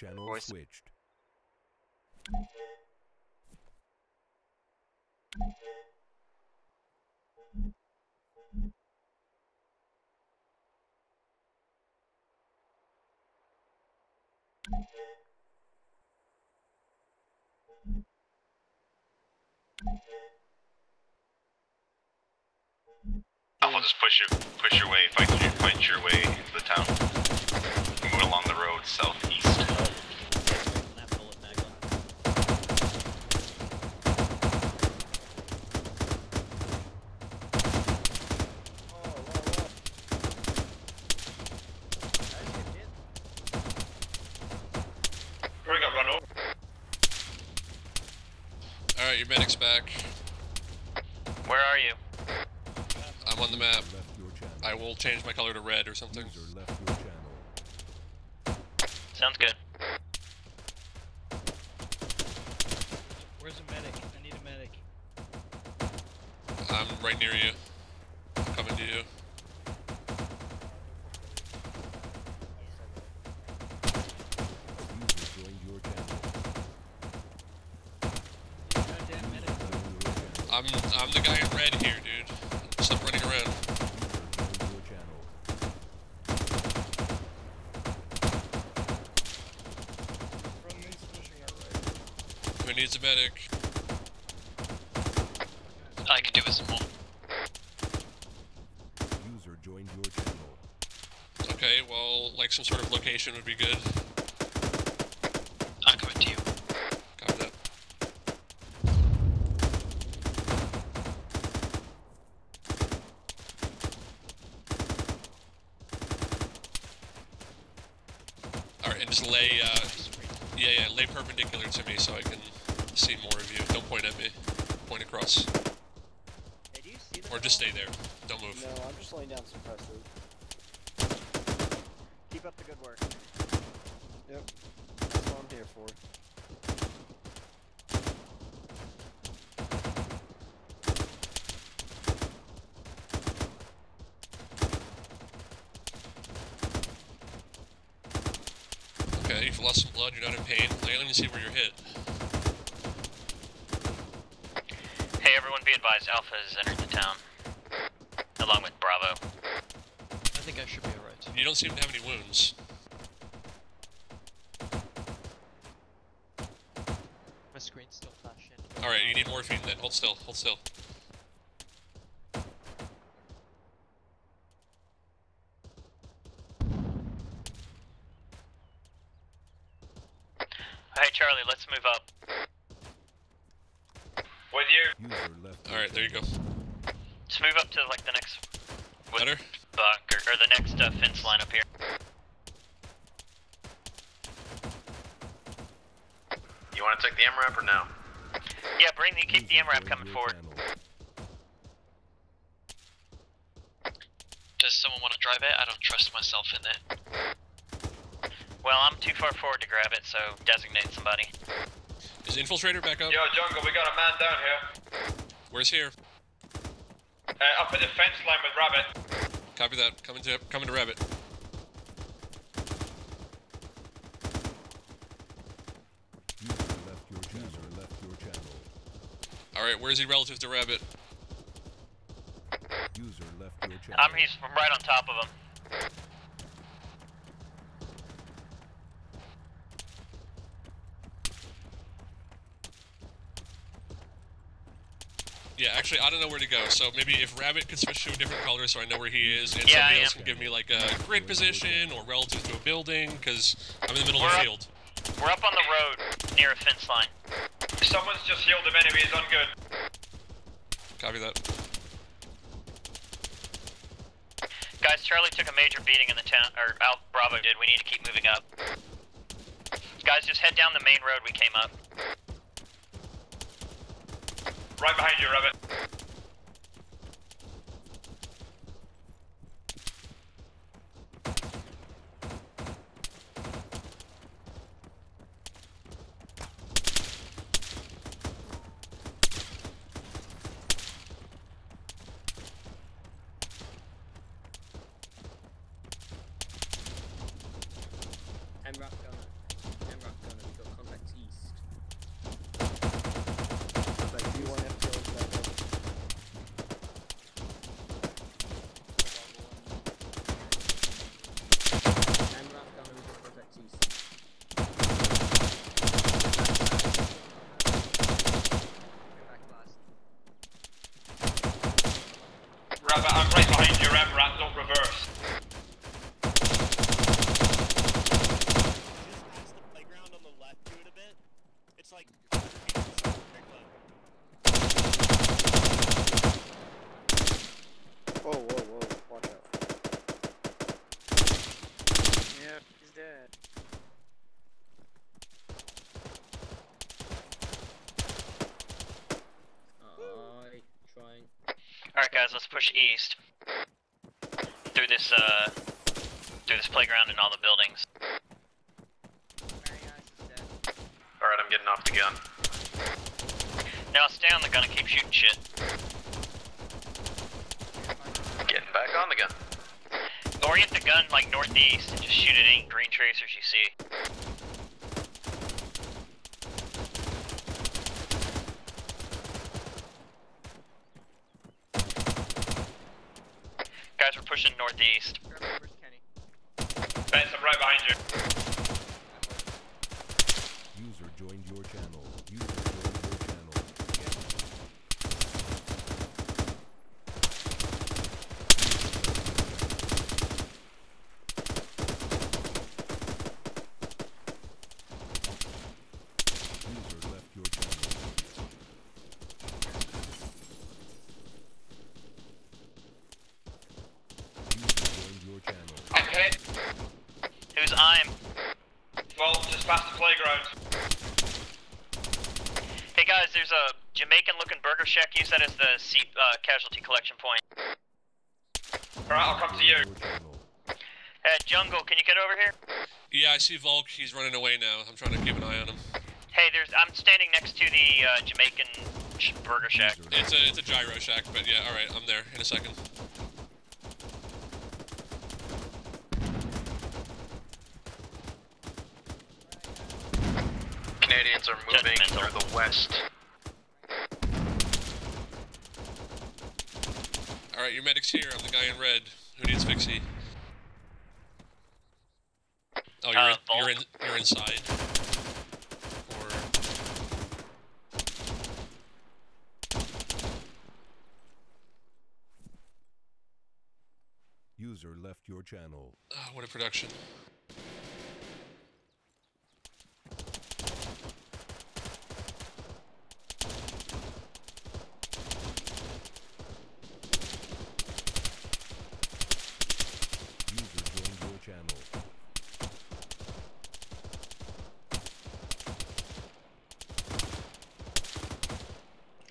Channel Voice. switched. I'll just push your push your way, fight your fight your way into the town. Move along the road southeast. We got run over. Alright, your medic's back. Where are you? I'm on the map. Left your channel. I will change my color red or something. User left your channel. Sounds good. Where's a medic? I need a medic. I'm right near you. I'm coming to you. User joined your channel. Goddamn medic. Left your channel. I'm I'm the guy in red here, dude. Stop running around. User joined your channel. Who needs a medic? I could do with some more. User joined your channel. Okay, well, like some sort of location would be good. I'm coming to you. Copy that. Alright, and just lay, uh, yeah, yeah, lay perpendicular to me so I can see more of you. Don't point at me. Point across. Hey, do you see them Or at just all? stay there. Don't move. No, I'm just laying down suppressors. Keep up the good work. Yep. That's what I'm here for. Okay, you've lost some blood, you're not in pain. Like, let me see where you're hit. Hey, everyone, be advised. Alpha has entered the town, along with Bravo. I think I should be alright. You don't seem to have any wounds. My screen's still flashing. Alright, you need morphine then. Hold still, hold still. Hey, Charlie, let's move up. With you. User left your Alright, there you go. Let's move up to like the next Better? buck or, or the next uh, fence line up here. You want to take the MRAP or no? Yeah, bring the keep the User MRAP coming forward. Does someone want to drive it? I don't trust myself in it. Well, I'm too far forward to grab it, so designate somebody. Is Infiltrator back up? Yo, Jungle, we got a man down here. Where's here? Uh, up at the fence line with Rabbit. Copy that. Coming to coming to Rabbit. User left your channel. User left your channel. Alright, where is he relative to Rabbit? User left your channel. I'm he's from right on top of him. Yeah, actually, I don't know where to go. So maybe if Rabbit could switch to a different color so I know where he is, and Yeah, somebody else can give me like a grid position or relative to a building, because I'm in the middle of We're the up. field. We're up on the road near a fence line. Someone's just healed him enemy, he's on good. Copy that. Guys, Charlie took a major beating in the town, or Al Bravo did. We need to keep moving up. Guys, just head down the main road we came up. Right behind you, Rabbit. East. Through this, uh, through this playground and all the buildings. Alright, I'm getting off the gun. Now stay on the gun and keep shooting shit. Getting back on the gun. Orient the gun like northeast and just shoot at any green tracers you see. Guys, we're pushing northeast. Benson, right behind you. User joined your channel. User joined your channel. User left your channel. User joined your channel. I'm hit. Who's I'm? Well, just past the playground. Hey guys, there's a Jamaican looking burger shack. Use that as the seat, uh, casualty collection point. Alright, I'll come to you. Your channel. Uh, Jungle, can you get over here? Yeah, I see Volk. He's running away now. I'm trying to keep an eye on him. Hey, there's. I'm standing next to the uh, Jamaican sh- burger shack. It's a it's a gyro shack, but yeah, all right, I'm there in a second. Canadians are moving through the west. All right, your medic's here. I'm the guy in red. Who needs fixie? Oh, you're Uh, in, you're in you're inside. Or User left your channel. oh, what a production. User joined your channel.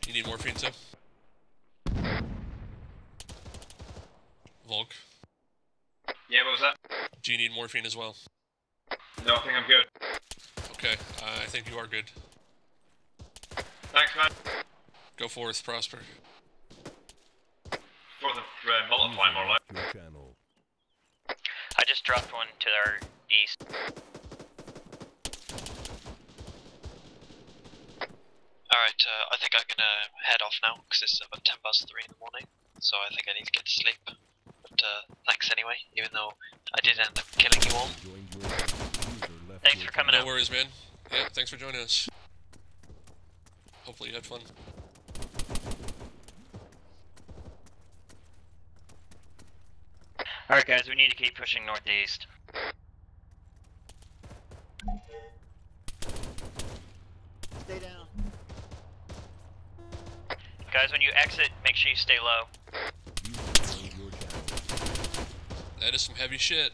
You need morphine too. Volk, Yeah, what was that? Do you need morphine as well? No, I think I'm good. Okay, uh, I think you are good. Thanks, man. Go forth, Prosper. For the uh, multiply, more like. Channel. I just dropped one to our east. Alright, uh, I think I'm gonna head off now, because it's about 10 past 3 in the morning, so I think I need to get to sleep. But uh, thanks anyway, even though I did end up killing you all. Joined your channel. User left Thanks for coming No out. worries, man. Yeah, thanks for joining us. Hopefully you had fun. All right, guys, we need to keep pushing northeast. Stay down. Guys, when you exit, make sure you stay low. User joined your channel. That is some heavy shit.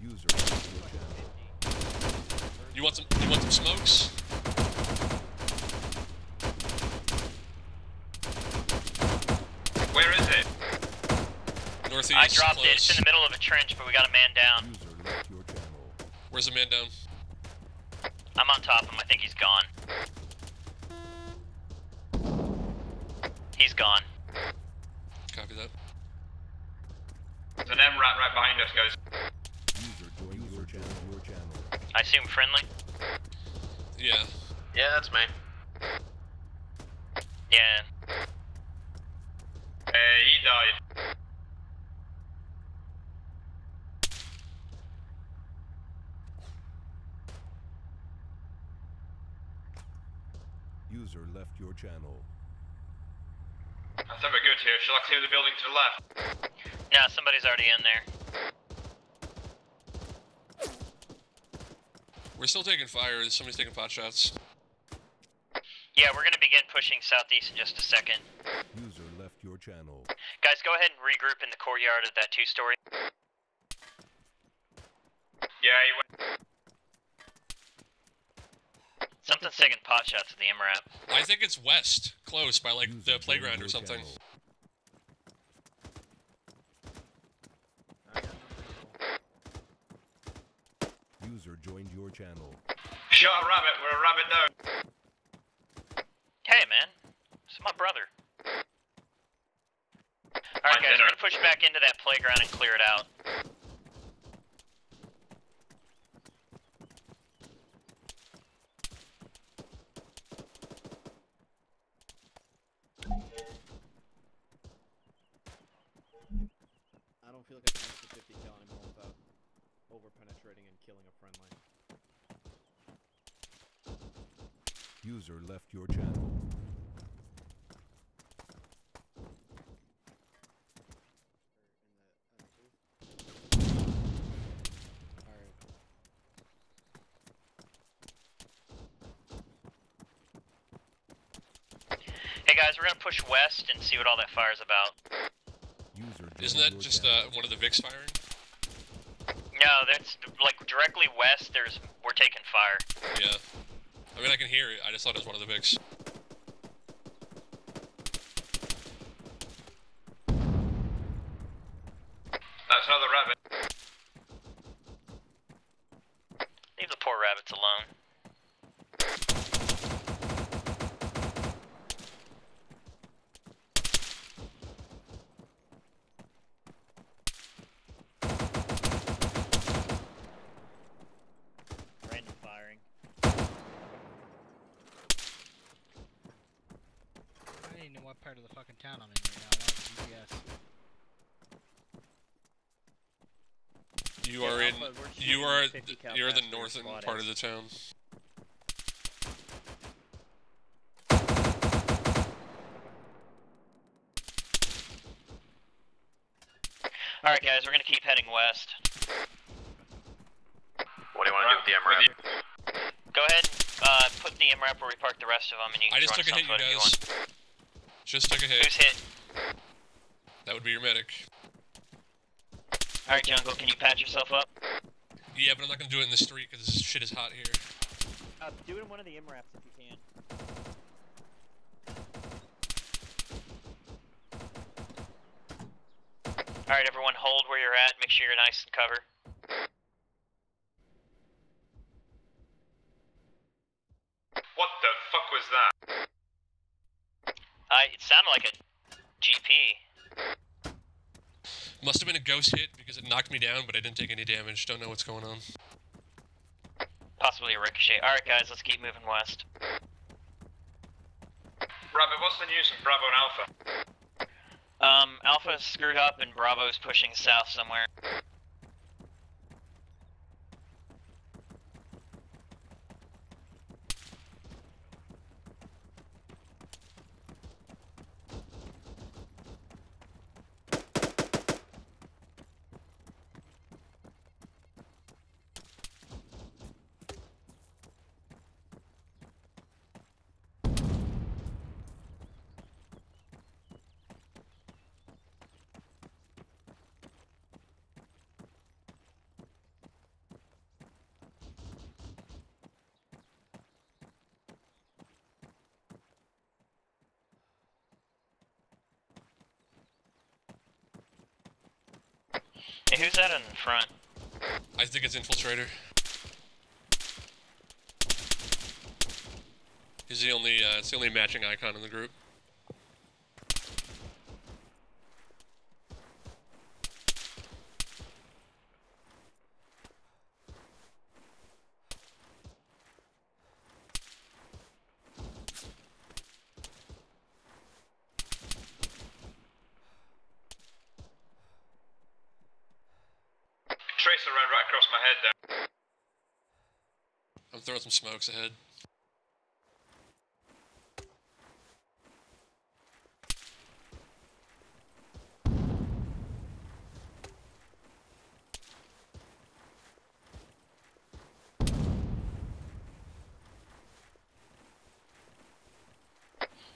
User left your channel. You want some? You want some smokes? Where is it? Northeast. I dropped it. It's in the middle of a trench, but we got a man down. User left your channel. Where's the man down? I'm on top of him. I think he's gone. He's gone. Copy that. There's an MRAP right behind us, guys. User joined your channel. Your channel. I assume friendly. Yeah. Yeah, that's me. Yeah. Uh, he died. User left your channel. I think we're good here. Shall I clear the building to the left? No, somebody's already in there. We're still taking fire. Somebody's taking pot shots. Yeah, we're gonna begin pushing southeast in just a second. User left your channel. Guys, go ahead and regroup in the courtyard of that two-story. Yeah, he went. Something's taking pot shots at the MRAP. I think it's west, close by like User the playground or something. channel. User joined your channel. Shot a rabbit. We're a rabbit now. Hey, man. It's my brother. Alright, guys, dinner. we're gonna push back into that playground and clear it out. I don't feel like I can reach the 50 kill anymore without over penetrating and killing a friendly. User left your channel. Hey, guys, we're gonna push west and see what all that fire's about. User Isn't that just uh, one of the Vics firing? No, that's like directly west. There's we're taking fire. Yeah. I mean, I can hear it. I just thought it was one of the Vics. That's another rabbit. Leave the poor rabbits alone. Random firing. I don't even know what part of the fucking town I'm in right now. I don't have GPS. You Yeah, are in. Alpha, we're You shooting are. 50 cal You're the northern part is. of the town. Alright, guys, we're gonna keep heading west. What do you want to do with the MRAP? Go ahead and uh, put the MRAP where we parked the rest of them, and you can I just join took a hit, you foot if you guys. Just took a hit. Who's hit. hit? That would be your medic. Alright, Jungle, can you patch yourself up? Yeah, but I'm not gonna do it in the street because this shit is hot here. Uh, do it in one of the MRAPs if you can. Alright, everyone, hold where you're at. Make sure you're nice and cover. What the fuck was that? I, it sounded like a GP. Must have been a ghost hit because it knocked me down, but I didn't take any damage. Don't know what's going on. Possibly a ricochet. Alright, guys, let's keep moving west. Rabbit, what's the news from Bravo and Alpha? Um, Alpha's screwed up and Bravo's pushing south somewhere. Hey, who's that in front? I think it's Infiltrator. He's the only, uh, it's the only matching icon in the group. Tracer ran right across my head there. I'm throwing some smokes ahead.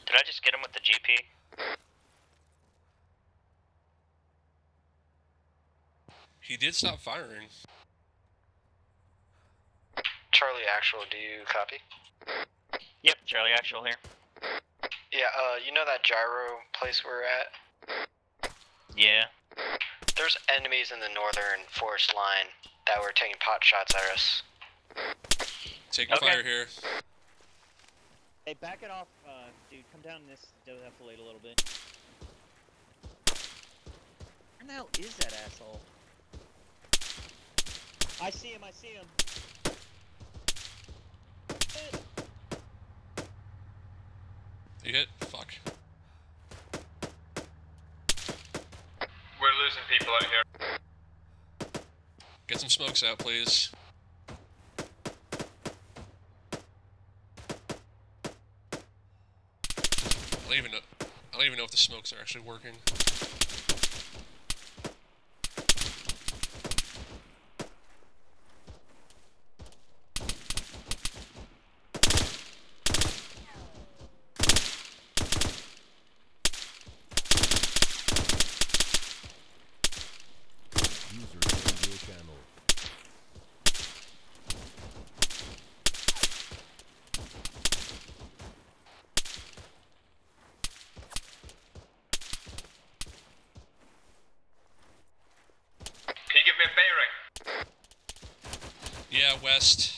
Did I just get him with the GP? He did stop firing. Charlie Actual, do you copy? Yep, Charlie Actual here. Yeah, uh, you know that gyro place we're at? Yeah. There's enemies in the northern forest line that were taking pot shots at us. Taking Okay. fire here. Hey, back it off, uh, dude. Come down this defilade a little bit. Where the hell is that asshole? I see him. I see him. You hit? Fuck. We're losing people out here. Get some smokes out, please. I don't even know. I don't even know if the smokes are actually working. User joined your channel. Can you give me a bearing? Yeah, west.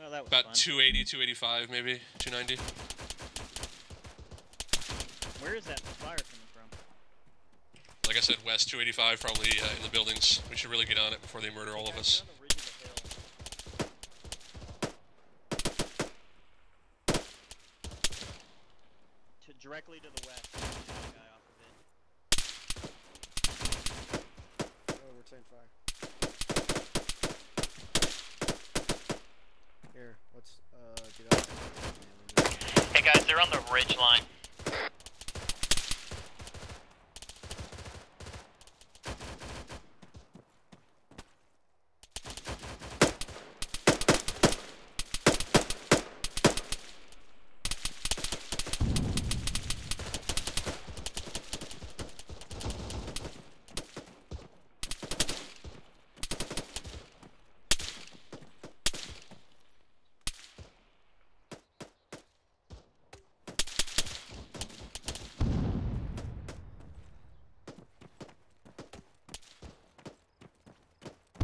Well, that was About fun. 280, 285, maybe 290. Where is that fire coming from? Like I said, west 285, probably uh, in the buildings. We should really get on it before they murder all of us. They're on the ridge of the hill. To directly to the west. There's a guy off of it. Oh, return fire. Here, let's uh get out. Hey guys, they're on the ridge line.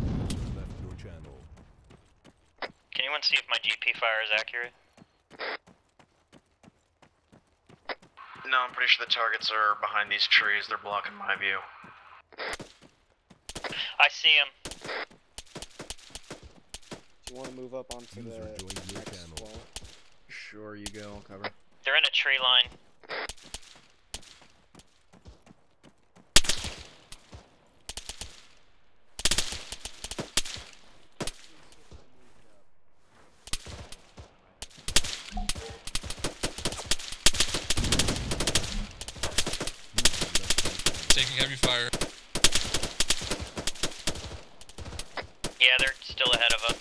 User left your channel. Can anyone see if my GP fire is accurate? No, I'm pretty sure the targets are behind these trees. They're blocking my view. I see him. Do you want to move up onto User the next wall? Sure, you go. I'll cover. They're in a tree line. User left your channel. Taking heavy fire. Yeah, they're still ahead of us.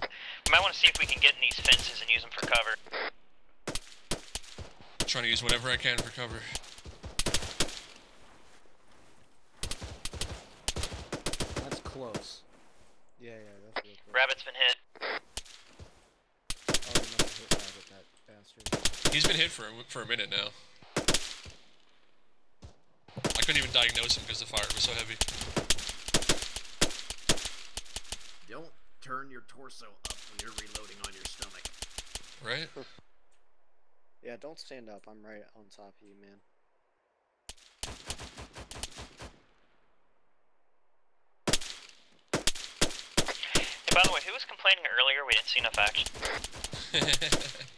We might want to see if we can get in these fences and use them for cover. Trying to use whatever I can for cover. That's close. Yeah, yeah, that's real close. Rabbit's been hit. Oh, he must have hit Rabbit, that bastard. He's been hit for a, for a minute now. I couldn't even diagnose him because the fire was so heavy. Don't turn your torso up when you're reloading on your stomach. Right? Yeah, don't stand up. I'm right on top of you, man. Hey, by the way, who was complaining earlier we didn't see enough action?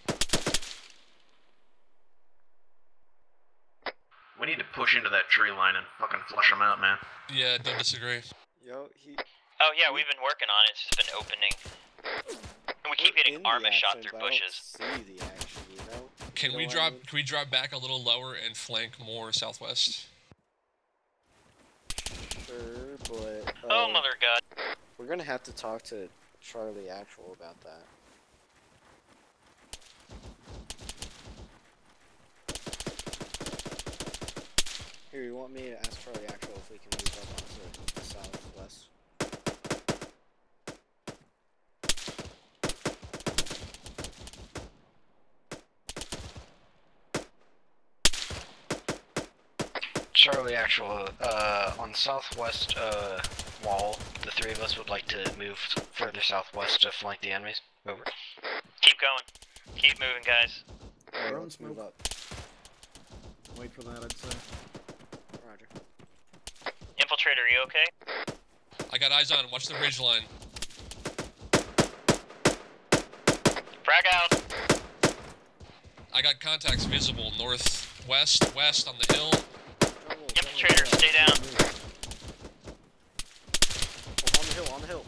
We need to push into that tree line and fucking flush them out, man. yeah, don't disagree. Yo, he. Oh yeah, we've been working on it. It's just been opening. And we keep getting in Arma shot action, through but I don't bushes. See the action, you know. Can know we what I drop? mean? Can we drop back a little lower and flank more southwest? Sure, but. Oh uh, mother god. We're gonna have to talk to Charlie Actual about that. Here, you want me to ask Charlie Actual if we can move up onto the southwest? Charlie Actual, uh, on the southwest uh, wall, the three of us would like to move further southwest to flank the enemies. Over. Keep going. Keep moving, guys. Alright, Drone let's move up. Wait for that, I'd say. Infiltrator, are you okay? I got eyes on. Watch the ridge line. Frag out. I got contacts visible northwest, west on the hill. Infiltrator, stay down. Oh, on the hill, on the hill.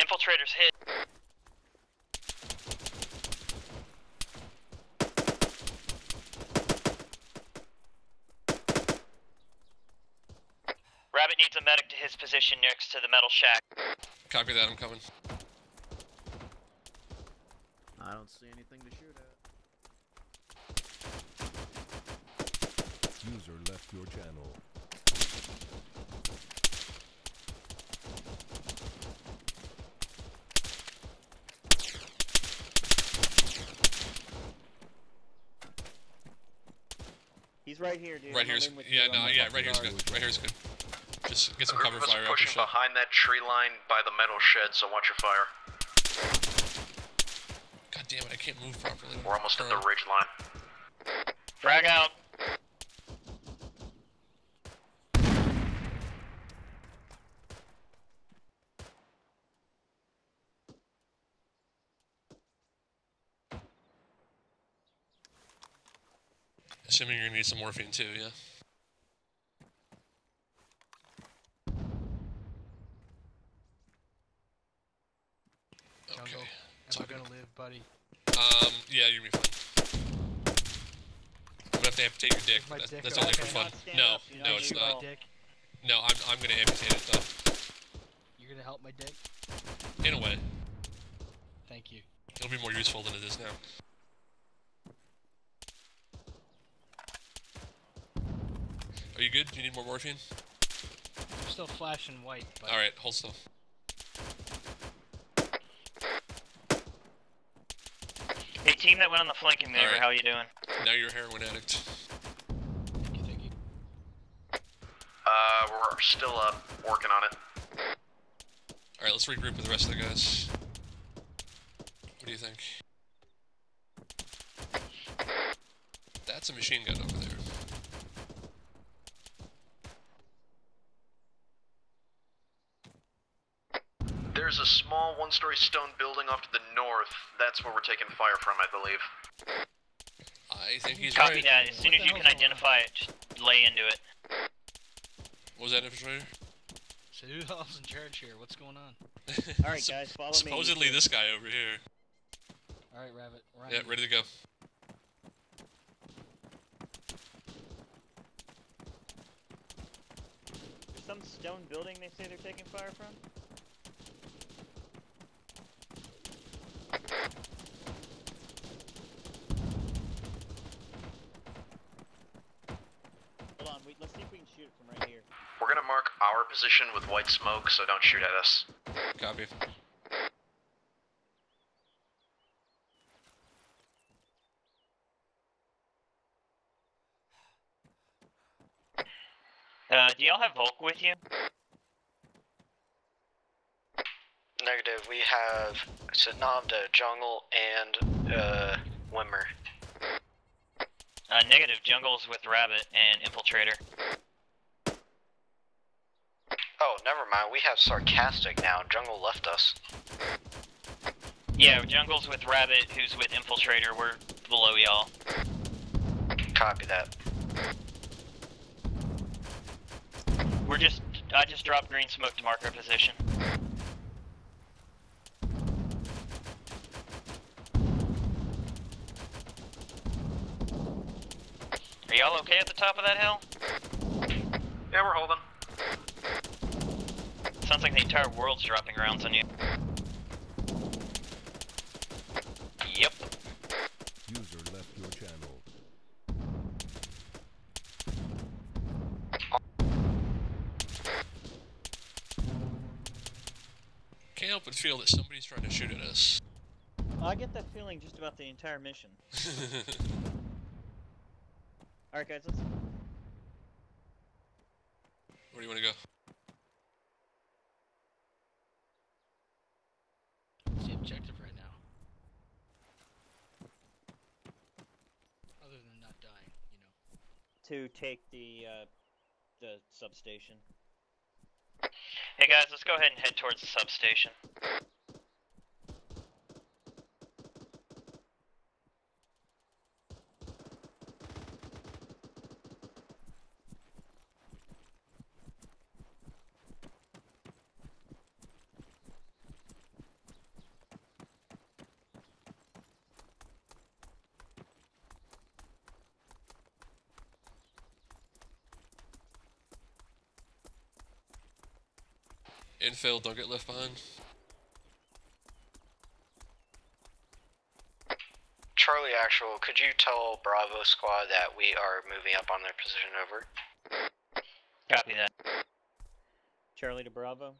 Infiltrator's hit. Rabbit needs a medic to his position next to the metal shack. Copy that. I'm coming. I don't see anything to shoot at. User left your channel. He's right here, dude. Right I'm here's in yeah no yeah right you. here's good. Right here's good. Just get some cover group of us fire pushing shot. behind that tree line by the metal shed, so watch your fire. God damn it! I can't move properly. We're almost at the ridge line. Frag out. Assuming you're gonna need some morphine too, yeah. Okay. Jungle, am I Talking- gonna live, buddy? Um, yeah, you're gonna be fine. I'm gonna have to amputate your dick. That's, dick that's only for fun. No, up, no, it's not. Dick, No, I'm, I'm gonna amputate it though. you're gonna help my dick? In a way, Thank you. it'll be more useful than it is now. Are you good? Do you need more morphine? I'm still flashing white, but All right, hold still. Team that went on the flanking maneuver, Alright. how you doing? Now you're a heroin addict. thank you, thank you. Uh, we're still up, working on it. All right, let's regroup with the rest of the guys. What do you think? That's a machine gun over there. There's a small one-story stone building off to the north. That's where we're taking fire from, I believe. I think he's Copy right. that. As soon What as you can hell's going on? identify it, just lay into it. What was that infiltrator? So who the hell's in charge here? What's going on? All right, guys, follow me. Supposedly this guy over here. All right, Rabbit. Ryan. Yeah, ready to go. There's some stone building they say they're taking fire from. Shoot it from right here. We're gonna mark our position with white smoke, so don't shoot at us. Copy. Uh, do y'all have Volk with you? Negative. We have Sanavda, Jungle, and uh, Wimmer. Uh, negative. Jungle's with Rabbit and Infiltrator. Oh, never mind. We have Sarcastic now. Jungle left us. Yeah, Jungle's with Rabbit, who's with Infiltrator. We're below y'all. Copy that. We're just. I just dropped green smoke to mark our position. Are y'all okay at the top of that hill? Yeah, we're holding. Sounds like the entire world's dropping rounds on you. Yep. User left your channel. Can't help but feel that somebody's trying to shoot at us. I get that feeling just about the entire mission. Alright, guys, let's. Where do you want to go? What's the objective right now? Other than not dying, you know. To take the uh, the substation. Hey guys, let's go ahead and head towards the substation. Infill, don't get left behind. Charlie Actual, could you tell Bravo Squad that we are moving up on their position over? Copy that. Charlie to Bravo.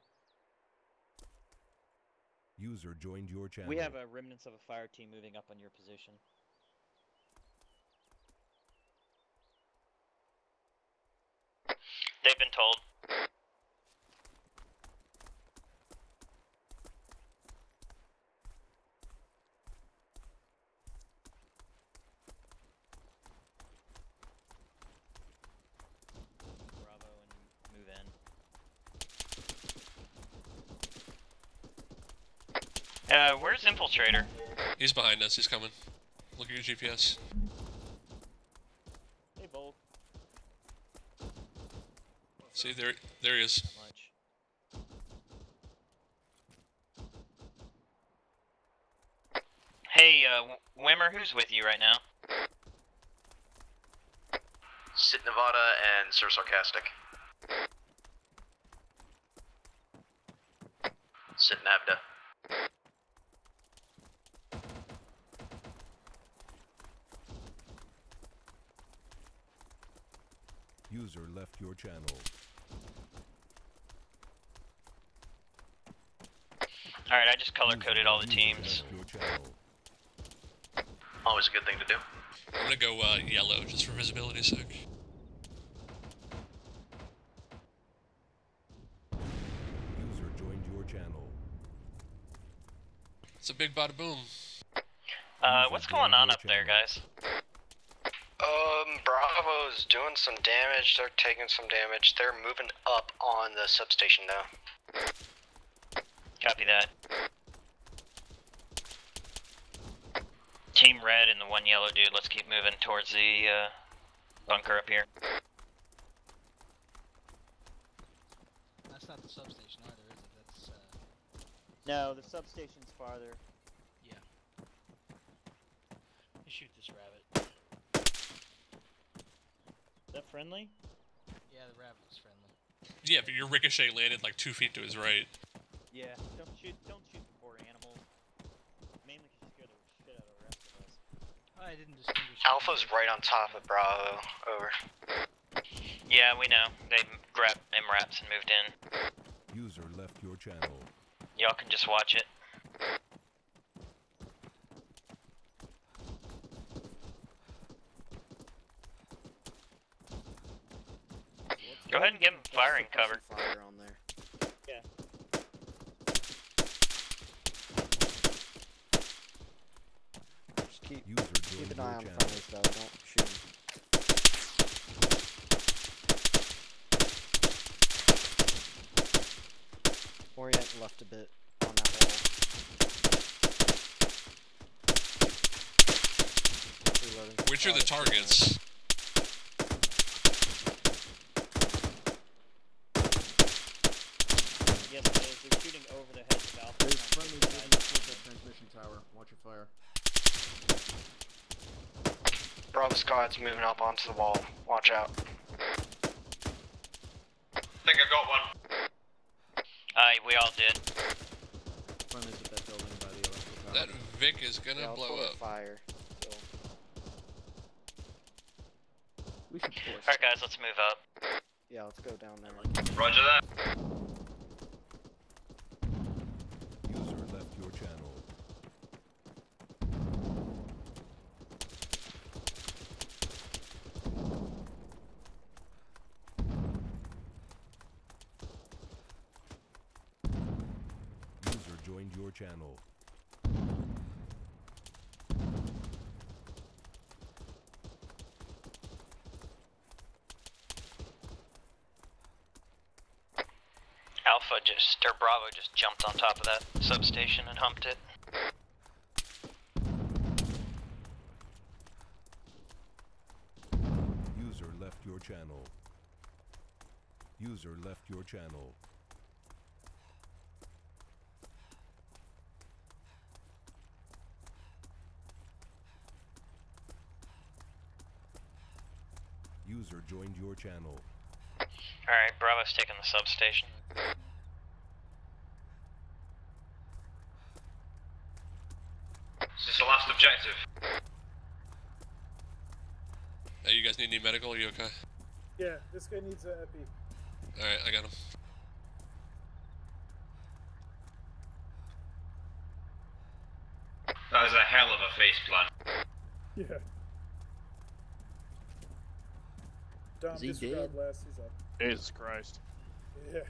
User joined your channel. We have a remnants of a fire team moving up on your position. They've been told. Bravo and move in. Uh, where's Infiltrator? He's behind us. He's coming. Look at your GPS. Hey, Volk. See, there, there he is. Hey, uh, Wimmer, who's with you right now? Sit Nevada and Sir Sarcastic. Sit Navda. User left your channel. Alright, I just color coded all the teams. left Your channel. Always a good thing to do. I'm gonna go uh, yellow just for visibility's sake. User joined your channel. It's a big bada boom. Uh, what's going on up there, guys? Bravo's doing some damage. They're taking some damage. They're moving up on the substation now. Copy that. Team Red and the one yellow dude, let's keep moving towards the uh, bunker up here. That's not the substation either, is it? That's uh, No, the substation's farther. yeah. You shoot this rabbit. Is that friendly? Yeah, the rabbit was friendly. Yeah, but your ricochet landed like two feet to his right. Yeah. Don't shoot. Don't shoot the poor animals. Mainly 'cause you scare the shit out of the rest of us. I didn't distinguish. Alpha's right on top of Bravo. Over. Yeah, we know. They m- grabbed MRAPs and moved in. User left your channel. Y'all can just watch it. Go ahead and give them firing cover. Fire on there. Yeah. Just keep User keep an eye on the channel. friendlies though. Don't shoot 'em. Orient left a bit on that wall. Which are the targets? Yes, it is. They're shooting over the heads of Alpha. There's trying to friendly get moving guys. towards that transmission tower. Watch your fire. Bravo Squad's moving up onto the wall. Watch out. I think I got one. Aye, we all did. That building by the electrical That. Vic is gonna Yeah, blow pull up. Fire. So, We should push. Alright, guys, let's move up. yeah, let's go down there. Roger that. joined your channel. Alpha just, or Bravo just jumped on top of that substation and humped it. User left your channel. User left your channel. User joined your channel. Alright, Bravo's taking the substation. This is the last objective. Hey, you guys need any medical? Are you okay? Yeah, this guy needs a epi. Alright, I got him. That is a hell of a face plant. Yeah. Dom, Is he dead? last, he's up. Jesus Christ. Yeah.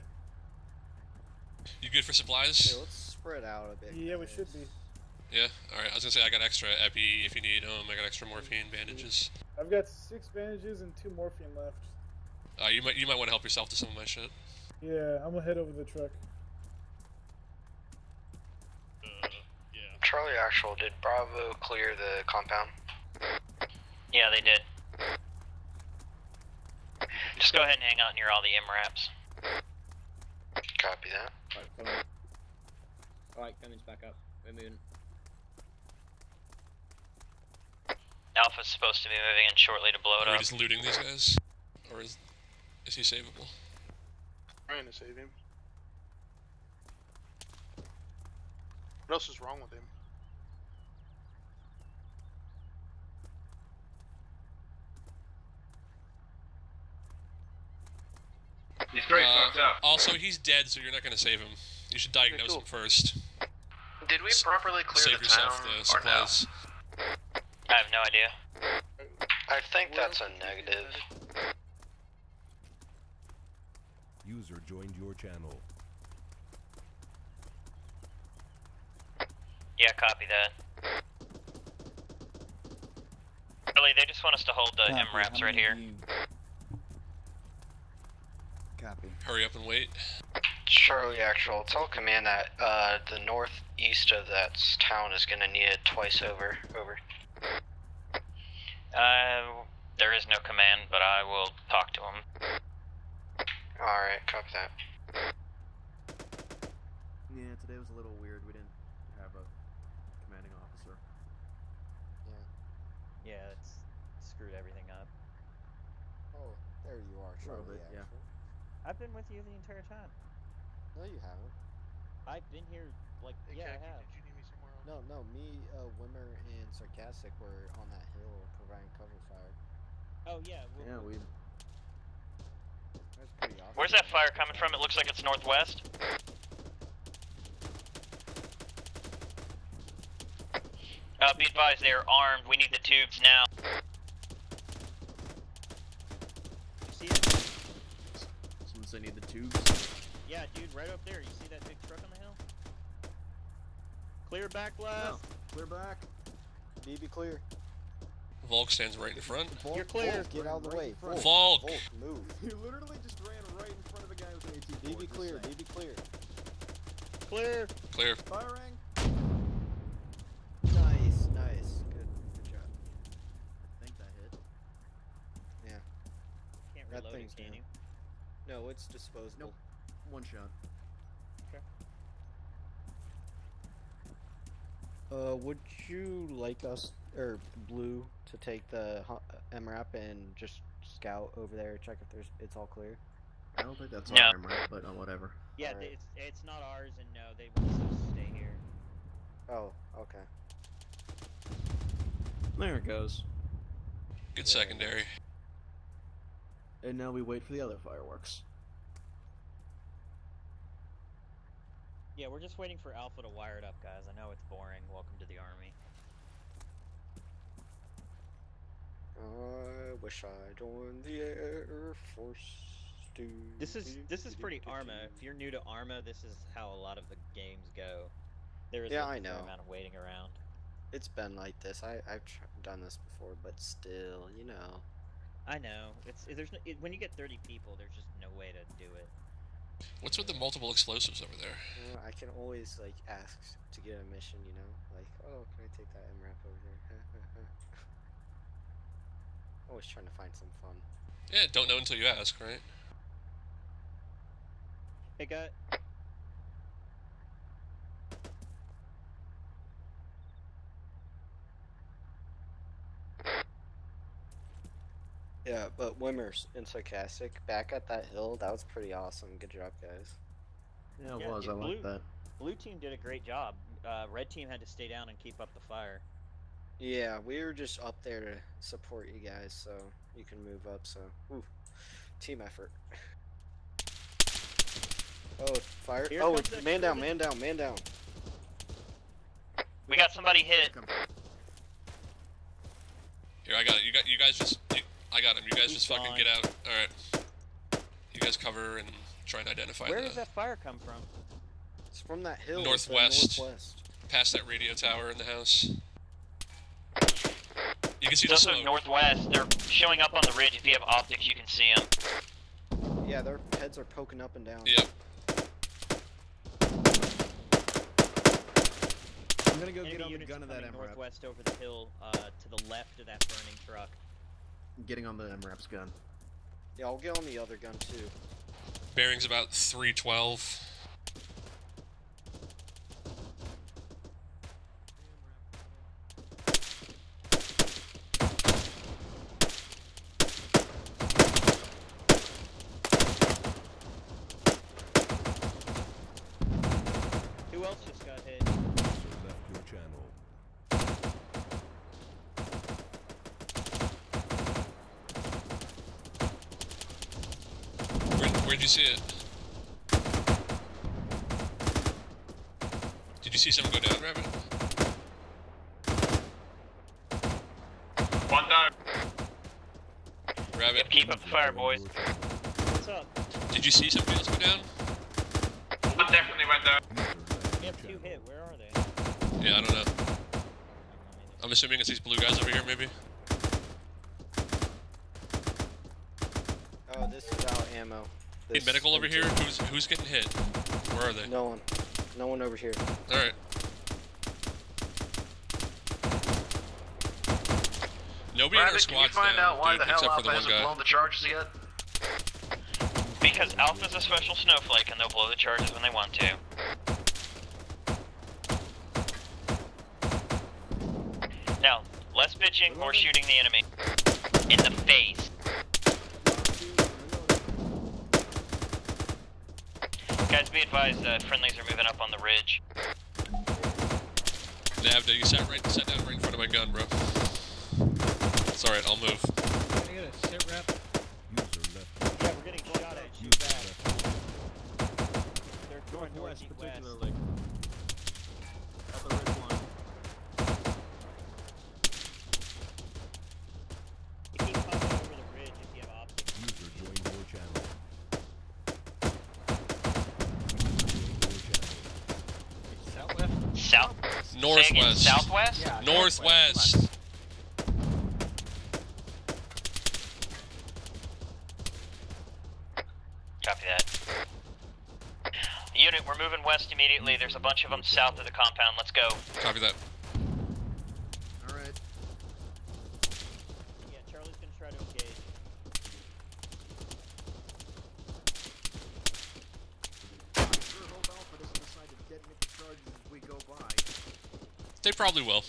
You good for supplies? Okay, let's spread out a bit. Yeah, we should be. Yeah. All right. I was gonna say I got extra epi if you need them. I got extra morphine bandages. I've got six bandages and two morphine left. Uh, you might you might want to help yourself to some of my shit. Yeah, I'm gonna head over the truck. Uh, yeah. Charlie Actual, did Bravo clear the compound? Yeah, they did. Just go ahead and hang out near all the MRAPs. Copy that. Alright, come on. Alright, Cummins back up. We're moving. Alpha's supposed to be moving in shortly to blow it up. Are we just looting these guys, or is is he savable? Trying to save him. What else is wrong with him? He's pretty Uh, fucked up. Also, he's dead, so you're not gonna save him. You should diagnose cool. him first. Did we S- properly clear Save the yourself town the or no? supplies. I have no idea. I think that's a else is he negative. User joined your channel. Yeah, copy that. Really, they just want us to hold the MRAPs right here. Copy. Hurry up and wait. Charlie Actual, tell command that uh, the northeast of that town is gonna need it twice over. Over. Uh, there is no command, but I will talk to him. Alright, copy that. Yeah, today was a little weird. We didn't have a commanding officer. Yeah, Yeah, it's screwed everything up. Oh, there you are, Charlie. Bit, yeah. Actual. I've been with you the entire time. No, you haven't. I've been here, like, Hey, yeah, I have. Did you need me somewhere else? No, no, me, uh, Wimmer, and Sarcastic were on that hill providing cover fire. Oh, yeah. Well, Yeah, we. That's pretty awesome. Where's that fire coming from? It looks like it's northwest. Uh, be advised, they are armed. We need the tubes now. You see it? Someone said need the tubes. Yeah, dude, right up there. You see that big truck on the hill? Clear back blast. No, clear back. BB clear. Volk stands right in front. Volk, You're clear. Volk, get out of the way. in front. Volk. Volk, move. You literally just ran right in front of a guy with an AT. BB clear, BB clear. Clear. Clear. Firing. Nice, nice. Good, good job. I think that hit. Yeah. Can't That reload thing's it, can down. you? No, it's disposable. Nope. One shot. Uh, would you like us, or Blue, to take the hu- MRAP and just scout over there, check if there's it's all clear? I don't think that's No. our right, but uh, whatever. Yeah, Alright. th- it's it's not ours, and no, they want us to stay here. Oh, okay. There it goes. Good Yeah. secondary. And now we wait for the other fireworks. Yeah, we're just waiting for Alpha to wire it up, guys. I know it's boring. Welcome to the army. I wish I joined the Air Force. Do, This is do, this is do, pretty do, Arma. do. If you're new to Arma, this is how a lot of the games go. There is Yeah, a I fair know. amount of waiting around. It's been like this. I I've tr- done this before, but still, you know. I know. It's there's no, it, when you get 30 people, there's just no way to do it. What's with the multiple explosives over there? You know, I can always like ask to get a mission. You know, like, oh, can I take that MRAP over there? always trying to find some fun. Yeah, don't know until you ask, right? Hey, guy. Yeah, but Wimmers and sarcastic back at that hill. That was pretty awesome. Good job, guys. Yeah, it Yeah, was. yeah, I like blue- that. Blue team did a great job. Uh, red team had to stay down and keep up the fire. Yeah, we were just up there to support you guys, so you can move up. So, ooh, team effort. Oh, fire! Here oh, comes it's that man down, man down, man down. We got somebody hit. Here, I got it. You got you guys just. You, I got him. You guys He's just fucking gone. get out. All right. You guys cover and try and identify Where the does that fire come from? It's from that hill. northwest. northwest. Past that radio tower in the house. You can see the It's also smoke. northwest. They're showing up on the ridge. If you have optics, you can see them. Yeah, their heads are poking up and down. Yep. I'm gonna go Enemy get on the gun of that MRAP. northwest over the hill uh, to the left of that burning truck. I'm getting on the MRAP's gun. Yeah, I'll get on the other gun too. Bearings about 312. Who else just got hit? User left your channel. Where, where'd you see it? Did you see someone go down, Rabbit? One down. Rabbit, Keep up the fire, boys. What's up? did you see somebody else go down? One definitely went down. We have two hit. Where are they? Yeah, I don't know. I'm assuming it's these blue guys over here, maybe? Oh, this is out ammo. Need This medical over here? Who's who's getting hit? Where are they? No one. No one over here. Alright. Nobody in our Rabbit, can you find down, out why dude, the hell except for the Alpha one hasn't guy. blown the charges yet? Because Alpha's a special snowflake and they'll blow the charges when they want to. Now, less bitching, more shooting the enemy. In the face. Guys, be advised, uh, friendlies are moving up on the ridge. Navda, you sat right sat down right in front of my gun, bro. It's alright, I'll move. I get a sit rep? User left your Yeah, we're getting shot at. Shoot back. They're going Northwest, northeast particularly. At the ridge line. You keep popping over the ridge if you have optics. User joined your channel. User joined your channel. Southwest? South. Say again, Northwest. Southwest? Yeah, Northwest. Copy that. Unit, we're moving west immediately. There's a bunch of them south of the compound. Let's go. Copy that. Alright. Yeah, Charlie's gonna try to engage. I'm sure Hold Alpha doesn't decide to detonate the charges as we go by. They probably will.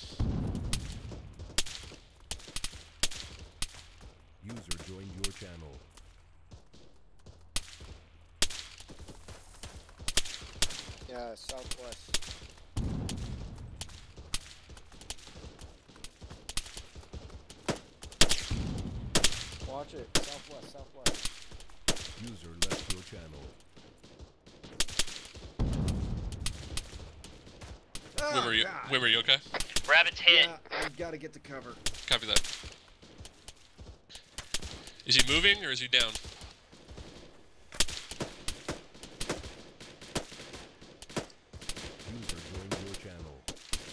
get to cover. Copy that. Is he moving or is he down?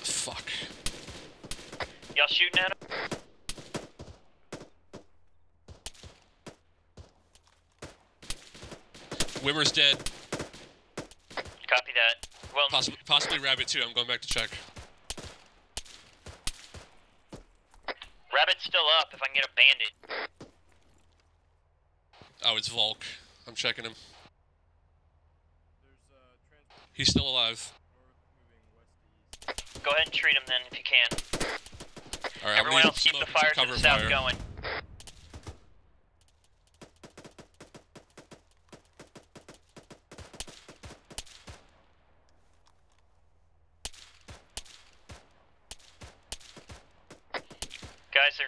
Fuck. Y'all shooting at him? Wimmer's dead. Copy that. Well, Poss possibly Rabbit too. I'm going back to check. Rabbit's still up if I can get a bandit. Oh, it's Volk. I'm checking him. He's still alive. Go ahead and treat him then if you can. All right, Everyone else keep the fire to the south fire. going.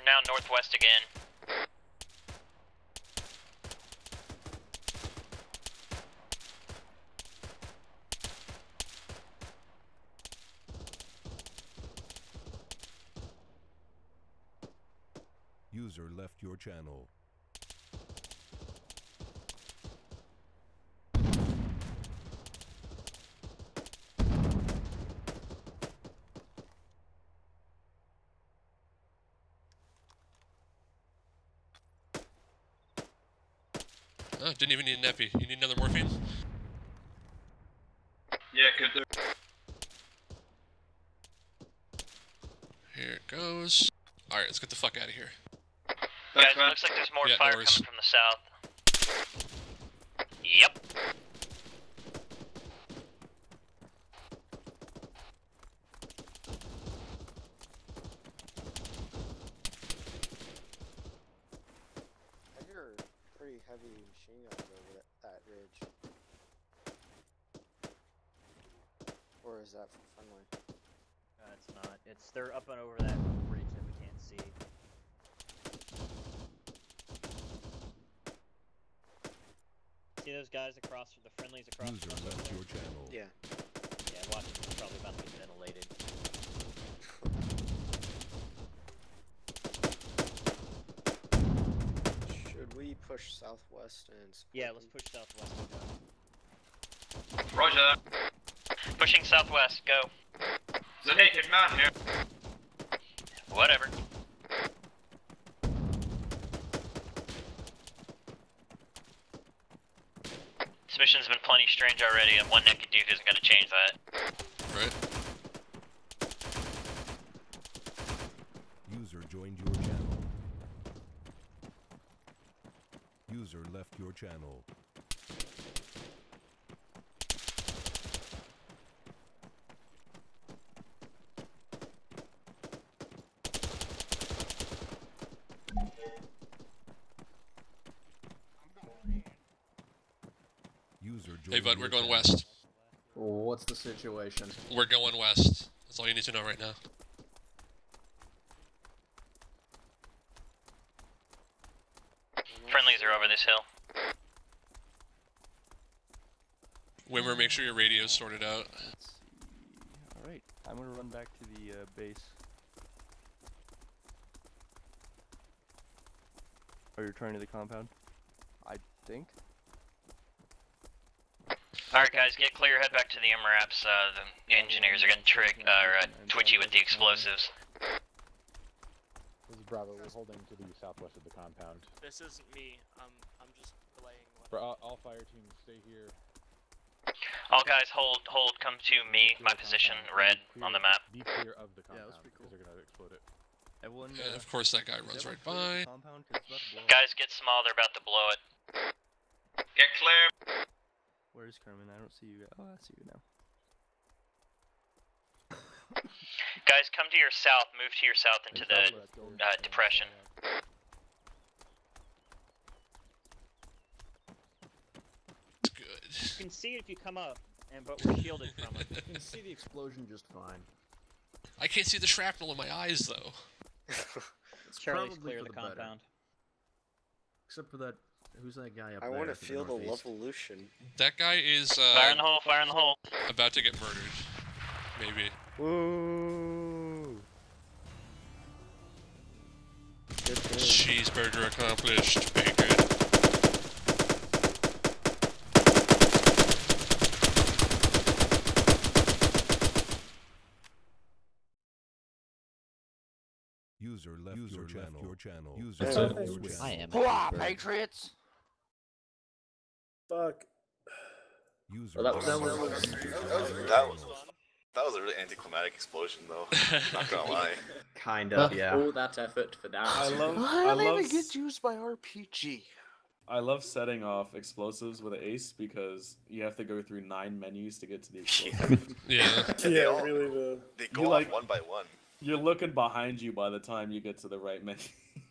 Now northwest again. User left your channel. Didn't even need an epi. You need another morphine? Yeah, could do. Here it goes. All right, let's get the fuck out of here. Guys, it looks like there's more Yeah, fire worries. coming from the south. Yep. Heavy machine guns over that, that ridge. Or is that from friendly? Uh, it's not. It's they're up and over that ridge that we can't see. See those guys across the friendlies across User from us over left there? your channel. Yeah. Yeah, watch it. It's probably about to be ventilated. Should we push southwest and split Yeah, let's push southwest. go. Roger. Pushing southwest, go. There's a naked man here. Whatever. This mission's been plenty strange already, and one naked dude isn't gonna change that. Right. User joined your channel. User left your channel. Hey, bud, we're going west. What's the situation? We're going west. That's all you need to know right now. Friendlies are over this hill. Wimmer, make sure your radio's sorted out. Alright, I'm gonna run back to the uh, base. Are you returning to the compound? I think. Alright guys, get clear, head back to the MRAPs. Uh, the engineers are getting trick, uh, twitchy with the explosives. This is Bravo. We're holding to the southwest of the compound. This isn't me. I'm I'm just relaying. For all, all fire teams, stay here. All guys, hold, hold, come to me, my position, red, on the map. Be clear of the Yeah, compound that's pretty because they're gonna explode it. Everyone. And uh, of course, that guy runs right by. Compound, 'cause it's about to blow up. Guys, get small, they're about to blow it. Get clear. Where's Kerman? I don't see you. Oh, I see you now. Guys, come to your south, move to your south into the uh, depression. You can see it if you come up, and but we're shielded from it. You can see the explosion just fine. I can't see the shrapnel in my eyes though. It's Charlie's probably clear for the, the better. compound. Except for that, who's that guy up I there? want to to feel the northeast? revolution. That guy is Uh, Fire in the hole, fire in the hole. about to get murdered. Maybe. Woo! Cheeseburger accomplished. Bacon. User left User your left channel. your channel. User That's left your channel. I am a Hurrah. Patriots! Fuck. User Well, that was- that was- That was, that was that was a really anticlimactic explosion, though. Not gonna lie. Kind of, yeah. All that effort for that. I love. Why I did love. we get used by RPG. I love setting off explosives with Ace because you have to go through nine menus to get to the explosive. Yeah. They Yeah, all- really though. They You go off like- one by one. You're looking behind you by the time you get to the right menu.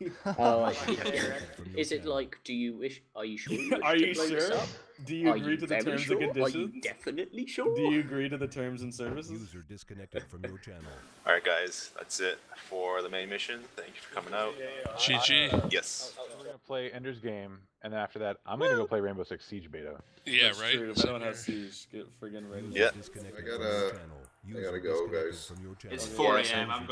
Oh, I see. Is it like, do you wish? Are you sure? You wish Are to you blow this sure? up? Do you Are agree you to the terms sure? and Are conditions? you definitely sure? Do you agree to the terms and services? User disconnected from your channel. All right, guys, that's it for the main mission. Thank you for coming out. GG. Uh, yes. We're gonna play Ender's Game, and then after that, I'm gonna go play Rainbow Six Siege beta. Yeah, That's right. True. If Same anyone has here. siege, get friggin' ready. Yeah. I gotta- channel. I gotta go, disconnected guys. Channel. It's User 4 disconnected a.m., I'm from